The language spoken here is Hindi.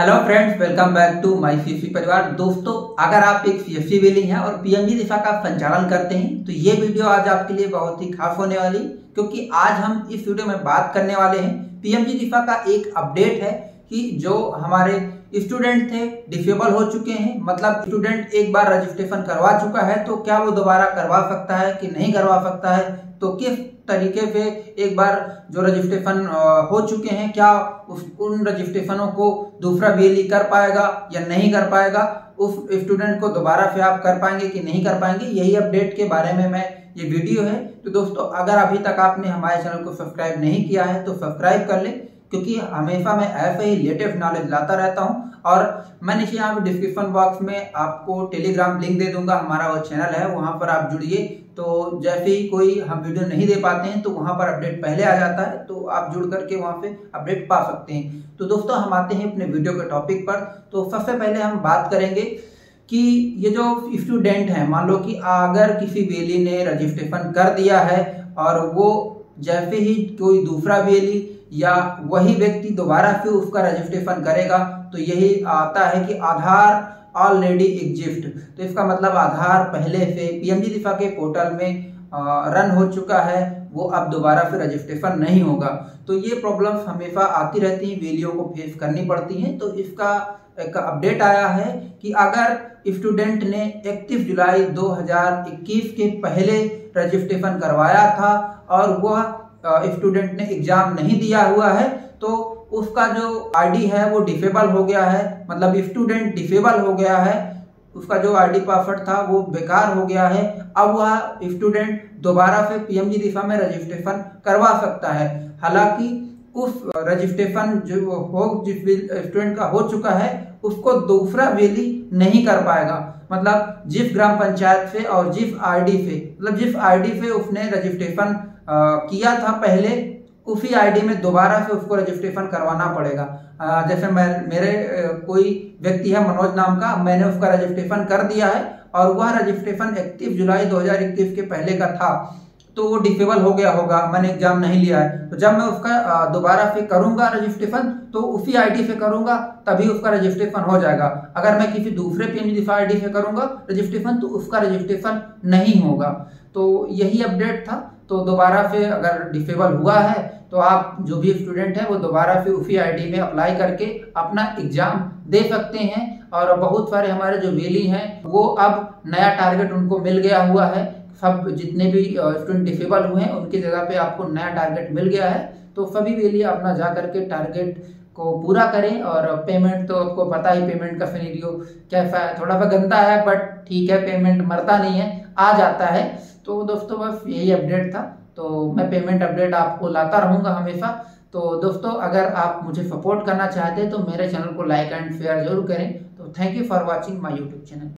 Hello friends welcome back to my CFC परिवार। दोस्तों, अगर आप एक सीएफसी वेलिंग हैं और पीएमजी दिशा का संचालन करते हैं तो ये वीडियो आज आपके लिए बहुत ही खास होने वाली, क्योंकि आज हम इस वीडियो में बात करने वाले हैं पीएमजी दिशा का एक अपडेट है कि जो हमारे स्टूडेंट थे डिसेबल हो चुके हैं। मतलब स्टूडेंट एक बार रजिस्ट्रेशन करवा चुका है तो क्या वो दोबारा करवा सकता है कि नहीं करवा सकता है? तो किस तरीके से एक बार जो रजिस्ट्रेशन हो चुके हैं, क्या उस, उन रजिस्ट्रेशनों को दूसरा बी कर पाएगा या नहीं कर पाएगा? उस स्टूडेंट को दोबारा से आप कर पाएँगे कि नहीं कर पाएँगे? यही अपडेट के बारे में मैं, ये वीडियो है। तो दोस्तों, अगर अभी तक आपने हमारे चैनल को सब्सक्राइब नहीं किया है तो सब्सक्राइब कर ले। क्योंकि हमेशा मैं ऐसे ही लेटेस्ट नॉलेज लाता रहता हूँ। और मैं नीचे यहाँ पे डिस्क्रिप्शन बॉक्स में आपको टेलीग्राम लिंक दे दूँगा, हमारा वो चैनल है, वहाँ पर आप जुड़िए। तो जैसे ही कोई हम वीडियो नहीं दे पाते हैं तो वहाँ पर अपडेट पहले आ जाता है तो आप जुड़ करके वहाँ पे अपडेट पा सकते हैं। तो दोस्तों, हम आते हैं अपने वीडियो के टॉपिक पर। तो सबसे पहले हम बात करेंगे कि ये जो स्टूडेंट हैं, मान लो कि अगर किसी बेली ने रजिस्ट्रेशन कर दिया है, और वो जैसे ही कोई दूसरा बेली या वही व्यक्ति दोबारा से उसका रजिस्ट्रेशन करेगा तो यही आता है कि आधार ऑलरेडी एग्जिस्ट तो इसका मतलब आधार पहले से पीएमजी दिफा के पोर्टल में रन हो चुका है, वो अब दोबारा फिर रजिस्ट्रेशन नहीं होगा। तो ये प्रॉब्लम्स हमेशा आती रहती हैं वेलियों को फेस करनी पड़ती हैं। तो इसका एक अपडेट आया है कि अगर स्टूडेंट ने 31 जुलाई 2021 के पहले रजिस्ट्रेशन करवाया था और वह स्टूडेंट ने एग्ज़ाम नहीं दिया हुआ है तो उसका जो आईडी है वो डिफेबल हो गया है। मतलब स्टूडेंट डिफेबल हो गया है, उसका जो आईडी पासवर्ड था वो बेकार हो गया है। अब वह स्टूडेंट दोबारा से पीएमजी दिशा में रजिस्ट्रेशन करवा सकता है। हालाँकि उस रजिस्ट्रेशन जो हो जिस स्टूडेंट का हो चुका है उसको दूसरा वेली नहीं कर पाएगा। मतलब जिस ग्राम पंचायत से और जिस आईडी से। मतलब जिस आईडी से उसने रजिस्ट्रेशन किया था पहले उसी आईडी में दोबारा से उसको रजिस्ट्रेशन करवाना पड़ेगा। आ, जैसे मैं मेरे कोई व्यक्ति है मनोज नाम का मैंने उसका रजिस्ट्रेशन कर दिया है और वह रजिस्ट्रेशन इकतीस जुलाई 2021 के पहले का था। तो वो डिफेबल हो गया होगा, मैंने एग्ज़ाम नहीं लिया है। तो जब मैं उसका दोबारा से करूँगा रजिस्ट्रेशन तो उसी आईडी से करूँगा, तभी उसका रजिस्ट्रेशन हो जाएगा। अगर मैं किसी दूसरे पीएनजी आईडी से करूँगा रजिस्ट्रेशन तो उसका रजिस्ट्रेशन नहीं होगा। तो यही अपडेट था। तो दोबारा से अगर डिफेबल हुआ है तो आप जो भी स्टूडेंट है, वो दोबारा से उसी आईडी में अप्लाई करके अपना एग्ज़ाम दे सकते हैं। और बहुत सारे हमारे जो वेली हैं, वो अब नया टारगेट उनको मिल गया हुआ है। सब जितने भी स्टूडेंट डिसेबल हुए हैं, उनकी जगह पे आपको नया टारगेट मिल गया है। तो सभी वेली अपना जा करके टारगेट को पूरा करें और पेमेंट तो आपको पता ही पेमेंट का सिनेरियो कैसा है थोड़ा सा गंदा है बट ठीक है पेमेंट मरता नहीं है, आ जाता है। तो दोस्तों, बस यही अपडेट था। तो मैं पेमेंट अपडेट आपको लाता रहूँगा हमेशा। तो दोस्तों, अगर आप मुझे सपोर्ट करना चाहते हैं तो मेरे चैनल को लाइक एंड शेयर ज़रूर करें। तो thank you for watching my YouTube channel